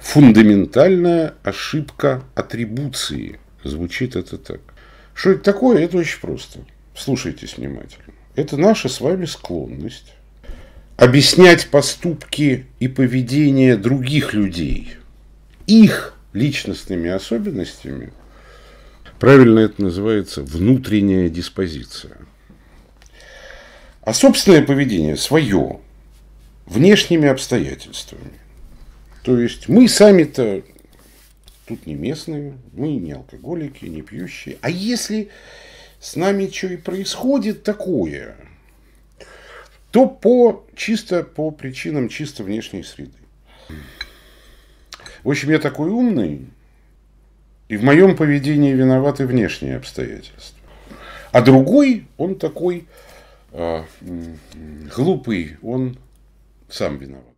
фундаментальная ошибка атрибуции. Звучит это так. Что это такое? Это очень просто. Слушайтесь внимательно. Это наша с вами склонность объяснять поступки и поведение других людей их личностными особенностями. Правильно это называется внутренняя диспозиция. А собственное поведение свое внешними обстоятельствами. То есть мы сами-то тут не местные, мы не алкоголики, не пьющие. А если с нами что и происходит такое, то по, чисто по причинам чисто внешней среды. В общем, я такой умный, и в моем поведении виноваты внешние обстоятельства. А другой, он такой э, глупый, он сам виноват.